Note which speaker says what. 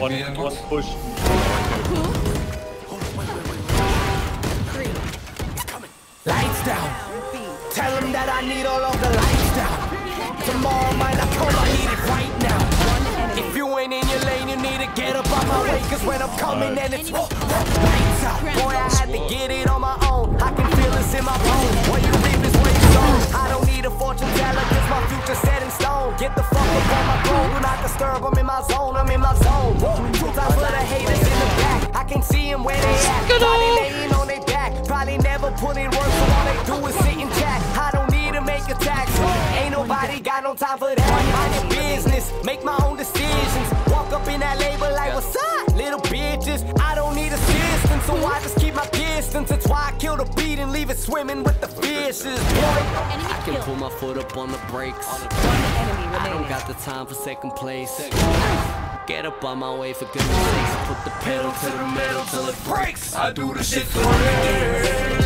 Speaker 1: One, one push.
Speaker 2: Lights down. Tell them that I need all of the lights down. Tomorrow might not come, I need it right now. If you ain't in your lane, you need to get up on my way. Cause when I'm coming, then it's lights out. Boy, I had to get it on my own. I can feel this in my bones. What you reap is what you sow. I don't need a fortune teller, cause my future's set in stone. Get the fuck up on my throne. Do not disturb, I'm in my zone, I'm in my zone. Can see them where they at. Probably laying on their back. Probably never put in work, so all they do is sit and chat. I don't need to make attacks. Ain't nobody got no time for that. Mind your business, make my own decisions. Walk up in that label like, what's up, little bitches? I don't need assistance, so I just keep my distance. That's why I kill the beat and leave it swimming with the fishes. Boy,
Speaker 3: I can pull my foot up on the brakes. I don't got the time for second place. Get up on my way for goodness sakes. Put the pedal to the metal till it breaks.
Speaker 2: I do the shit for real.